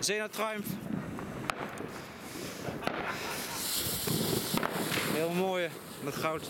Zena Triumph. Heel mooie met goud.